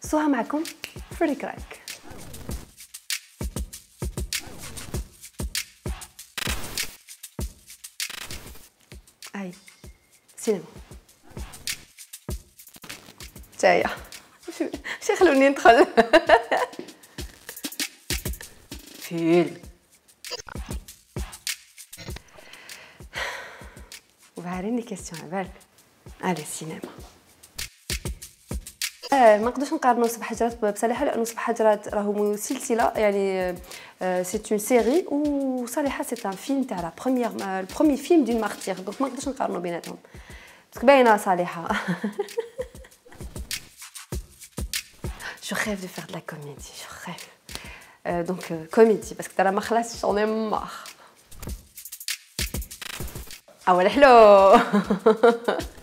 سوها معكم في الكراك أي سينما. جاية شي خلوني ندخل؟ فيل. وعاريني كيستيون عبالك الي سينما آه ما نقدرش نقارنوا سبع حجرات بصالحة لأنه سبع حجرات راهو سلسلة يعني سي اون سيري وصالحه سي ان فيلم تاع لا بروميير البروميي فيلم دون مارتير دونك ما نقدرش نقارنوا بيناتهم. باسكو باينة صالحة. جو de la comédie je rêve. Euh, donc euh, comédie parce que t'as la makhlas j'en ai marre. اول حلو